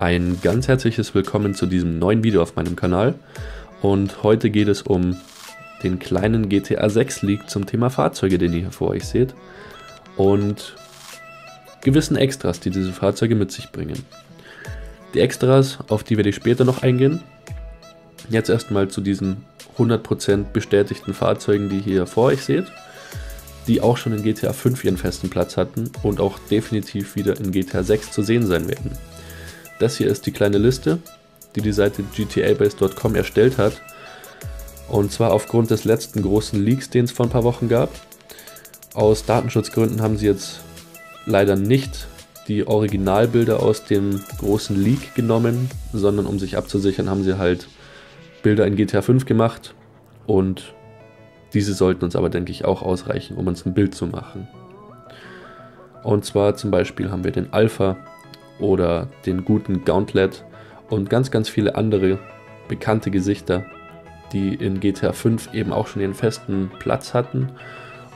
Ein ganz herzliches Willkommen zu diesem neuen Video auf meinem Kanal und heute geht es um den kleinen GTA 6 Leak zum Thema Fahrzeuge, den ihr hier vor euch seht und gewissen Extras, die diese Fahrzeuge mit sich bringen. Die Extras, auf die werde ich später noch eingehen. Jetzt erstmal zu diesen 100% bestätigten Fahrzeugen, die ihr hier vor euch seht, die auch schon in GTA 5 ihren festen Platz hatten und auch definitiv wieder in GTA 6 zu sehen sein werden. Das hier ist die kleine Liste, die die Seite gtabase.com erstellt hat. Und zwar aufgrund des letzten großen Leaks, den es vor ein paar Wochen gab. Aus Datenschutzgründen haben sie jetzt leider nicht die Originalbilder aus dem großen Leak genommen, sondern um sich abzusichern, haben sie halt Bilder in GTA 5 gemacht und diese sollten uns aber, denke ich, auch ausreichen, um uns ein Bild zu machen. Und zwar zum Beispiel haben wir den Alpha, oder den guten Gauntlet und ganz, ganz viele andere bekannte Gesichter, die in GTA 5 eben auch schon ihren festen Platz hatten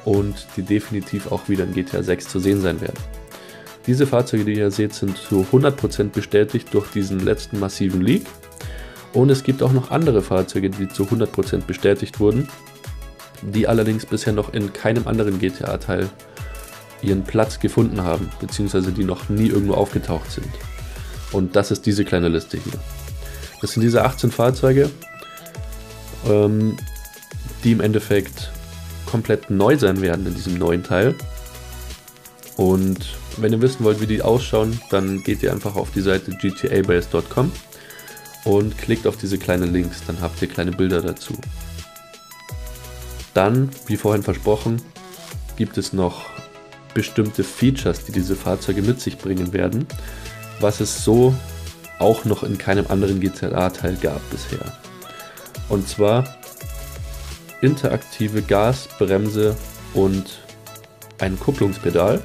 und die definitiv auch wieder in GTA 6 zu sehen sein werden. Diese Fahrzeuge, die ihr seht, sind zu 100% bestätigt durch diesen letzten massiven Leak. Und es gibt auch noch andere Fahrzeuge, die zu 100% bestätigt wurden, die allerdings bisher noch in keinem anderen GTA-Teil ihren Platz gefunden haben, beziehungsweise die noch nie irgendwo aufgetaucht sind. Und das ist diese kleine Liste hier. Das sind diese 18 Fahrzeuge, ähm, die im Endeffekt komplett neu sein werden in diesem neuen Teil. Und wenn ihr wissen wollt, wie die ausschauen, dann geht ihr einfach auf die Seite gtabase.com und klickt auf diese kleinen Links, dann habt ihr kleine Bilder dazu. Dann, wie vorhin versprochen, gibt es noch bestimmte Features, die diese Fahrzeuge mit sich bringen werden, was es so auch noch in keinem anderen GTA-Teil gab bisher. Und zwar interaktive Gasbremse und ein Kupplungspedal.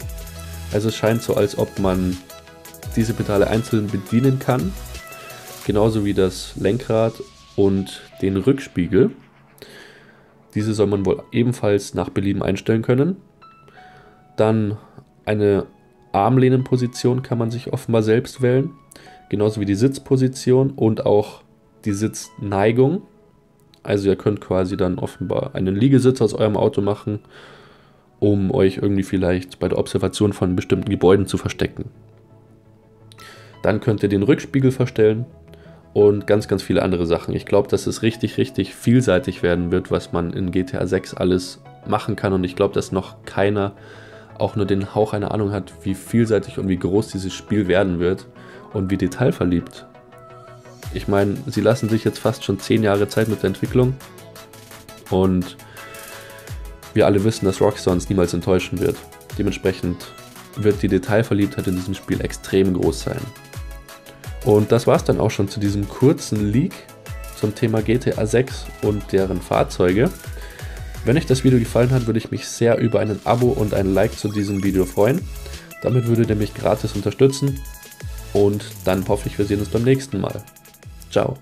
Also es scheint so, als ob man diese Pedale einzeln bedienen kann, genauso wie das Lenkrad und den Rückspiegel. Diese soll man wohl ebenfalls nach Belieben einstellen können. Dann eine Armlehnenposition kann man sich offenbar selbst wählen, genauso wie die Sitzposition und auch die Sitzneigung. Also ihr könnt quasi dann offenbar einen Liegesitz aus eurem Auto machen, um euch irgendwie vielleicht bei der Observation von bestimmten Gebäuden zu verstecken. Dann könnt ihr den Rückspiegel verstellen und ganz, ganz viele andere Sachen. Ich glaube, dass es richtig, richtig vielseitig werden wird, was man in GTA 6 alles machen kann und ich glaube, dass noch keiner auch nur den Hauch einer Ahnung hat, wie vielseitig und wie groß dieses Spiel werden wird und wie detailverliebt. Ich meine, sie lassen sich jetzt fast schon 10 Jahre Zeit mit der Entwicklung und wir alle wissen, dass Rockstar uns niemals enttäuschen wird. Dementsprechend wird die Detailverliebtheit in diesem Spiel extrem groß sein. Und das war es dann auch schon zu diesem kurzen Leak zum Thema GTA 6 und deren Fahrzeuge. Wenn euch das Video gefallen hat, würde ich mich sehr über ein Abo und ein Like zu diesem Video freuen. Damit würdet ihr mich gratis unterstützen und dann hoffe ich, wir sehen uns beim nächsten Mal. Ciao.